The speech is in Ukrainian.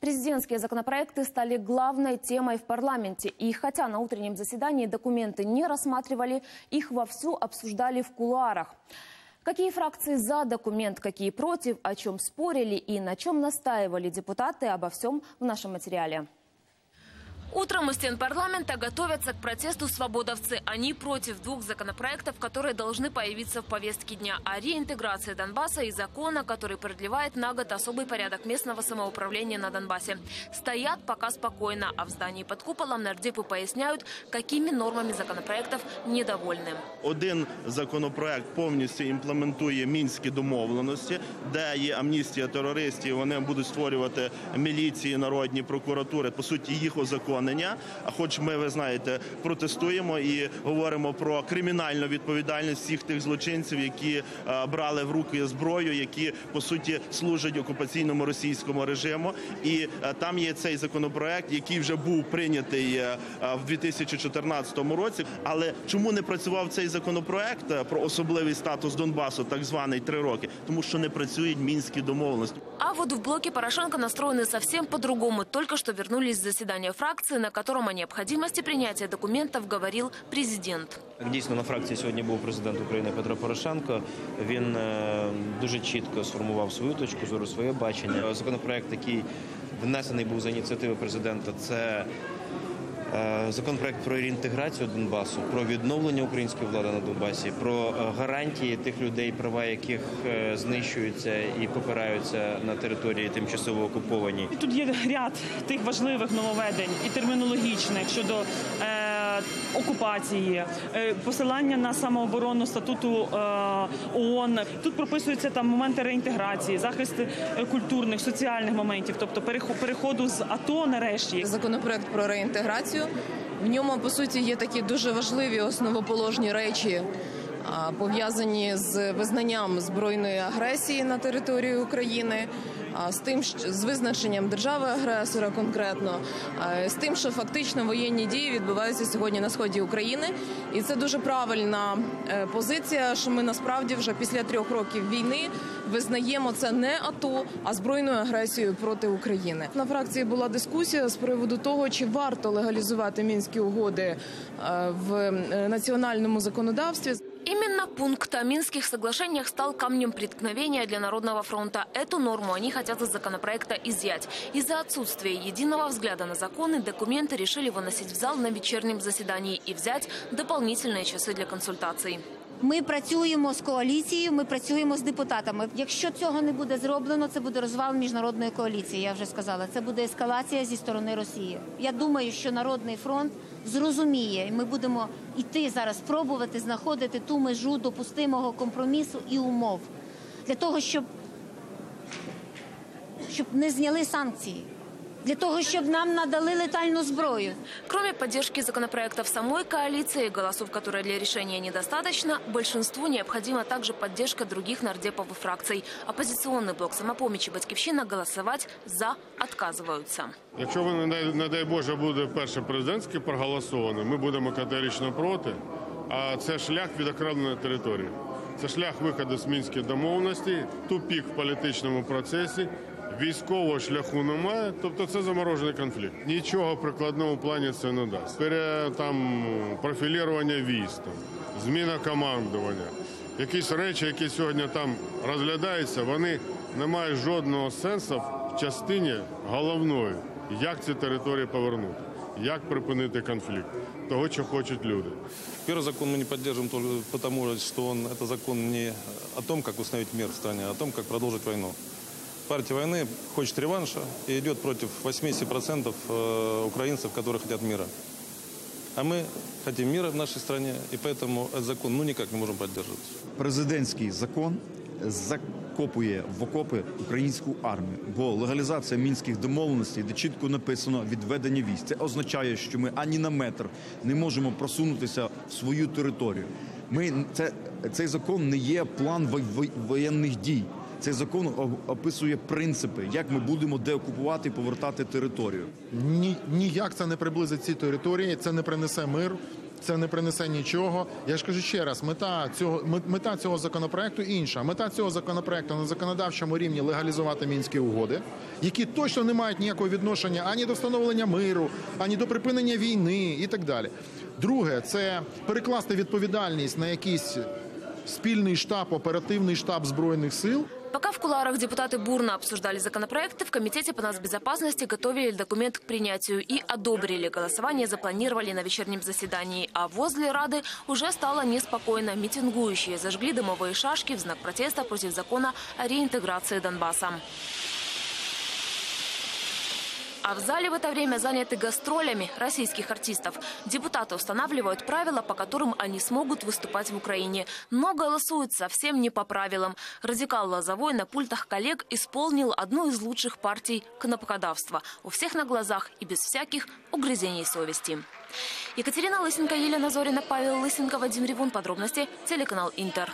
Президентские законопроекты стали главной темой в парламенте. И хотя на утреннем заседании документы не рассматривали, их вовсю обсуждали в кулуарах. Какие фракции за документ, какие против, о чем спорили и на чем настаивали депутаты, обо всем в нашем материале. Утром у стен парламента готовятся к протесту свободовцы. Они против двух законопроектов, которые должны появиться в повестке дня о реинтеграции Донбасса и закона, который продлевает на год особый порядок местного самоуправления на Донбассе. Стоят пока спокойно, а в здании под куполом нардепы поясняют, какими нормами законопроектов недовольны. Один законопроект повністю імплементує мінські домовленості, де є амністія терористів. Вони будуть створювати міліції, народні прокуратури, по суті, їх Узаконення. А хоч ми, ви знаєте, протестуємо і говоримо про кримінальну відповідальність всіх тих злочинців, які е, брали в руки зброю, які по суті служать окупаційному російському режиму. І е, там є цей законопроект, який вже був прийнятий е, в 2014 році. Але чому не працював цей законопроект про особливий статус Донбасу, так званий три роки? Тому що не працюють мінські домовленості. А вот в блоке Порошенко настроены совсем по-другому. Только что вернулись с заседания фракции, на котором о необходимости принятия документов говорил президент. Дійсно, на фракції сьогодні був президент України Петро Порошенко. Він е, дуже чітко сформував свою точку зору, своє бачення. Законопроект, який внесений був за ініціативи президента, це законопроект про реінтеграцію Донбасу, про відновлення української влади на Донбасі, про е, гарантії тих людей, права яких е, знищуються і попираються на території тимчасово окупованій. Тут є ряд тих важливих нововведень і термінологічних щодо е, окупації, е, посилання на самооборону статуту е, ООН. Тут прописуються там моменти реінтеграції, захист е, культурних, соціальних моментів, тобто переходу з АТО нарешті. законопроект про реінтеграцію. В ньому по суті є такі дуже важливі основоположні речі, пов'язані з визнанням збройної агресії на території України. З тим, з визначенням держави-агресора конкретно, з тим, що фактично воєнні дії відбуваються сьогодні на сході України, і це дуже правильна е, позиція. Що ми насправді вже після трьох років війни визнаємо це не АТО, а збройною агресією проти України. На фракції була дискусія з приводу того, чи варто легалізувати мінські угоди е, в е, національному законодавстві. Именно пункт о Минских соглашениях стал камнем преткновения для Народного фронта. Эту норму они хотят из законопроекта изъять. Из-за отсутствия единого взгляда на законы документы решили выносить в зал на вечернем заседании и взять дополнительные часы для консультаций. Ми працюємо з коаліцією, ми працюємо з депутатами. Якщо цього не буде зроблено, це буде розвал міжнародної коаліції. Я вже сказала, це буде ескалація зі сторони Росії. Я думаю, що Народний фронт зрозуміє, і ми будемо йти зараз, пробувати знаходити ту межу допустимого компромісу і умов для того, щоб, щоб не зняли санкції, для того, щоб нам надали летальну зброю. Кроме поддержки законопроектов самой коалиции, голосов которой для решения недостаточно, большинству необходима также поддержка других нардепов и фракций. Оппозиционный блок «Самопомощь» и «Батькивщина» голосовать «за» отказываются. Якщо вони, не, дай Боже, буде перше президентське проголосоване, ми будемо категорично проти. А це шлях відокремленої території. Це шлях виходу з мінських домовленостей, тупік в політичному процесі. Військового шляху немає, тобто це заморожений конфлікт. Нічого в прикладному плані це не дасть. Пере там профілірування військ, там, зміна командування. Якісь речі, які сьогодні там розглядаються, вони не мають жодного сенсу в частині головної, як ці території повернути, як припинити конфлікт, того, що хочуть люди. Первый закон мы не поддерживаем только потому, что он, это закон не о том, как установить мир в стране, а о том, как продолжить войну. Партия войны хочет реванша и идет против 80% э, украинцев, которые хотят мира. А мы хотим мира в нашей стране, и поэтому этот закон ну никак не можем поддерживать. президентський закон закопує в окопи українську армію, бо легалізація мінських домовленостей, де чітко написано відведення військ. Це означає, що ми ані на метр не можемо просунутися в свою територію. Ми це цей закон не є план вой- вой- воєнних дій. Цей закон описує принципи, як ми будемо деокупувати і повертати територію. Ні, ніяк це не приблизить ці території, це не принесе мир. це не принесе нічого. Я ж кажу ще раз, мета цього мет- мета цього законопроекту інша. Мета цього законопроекту на законодавчому рівні легалізувати мінські угоди, які точно не мають ніякого відношення ані до встановлення миру, ані до припинення війни і так далі. Друге, це перекласти відповідальність на якийсь спільний штаб, оперативний штаб збройних сил. Пока в кулуарах депутаты бурно обсуждали законопроекты, в Комитете по нацбезопасности готовили документ к принятию и одобрили. Голосование запланировали на вечернем заседании. А возле Рады уже стало неспокойно. Митингующие зажгли дымовые шашки в знак протеста против закона о реинтеграции Донбасса. А в зале в это время заняты гастролями российских артистов. Депутаты устанавливают правила, по которым они смогут выступать в Украине. Но голосуют совсем не по правилам. Радикал Лозовой на пультах коллег исполнил одну из лучших партий кнопкодавства. У всех на глазах и без всяких угрызений совести. Екатерина Лысенко, Елена Зорина, Павел Лысенко, Вадим Ревун. Подробности телеканал Интер.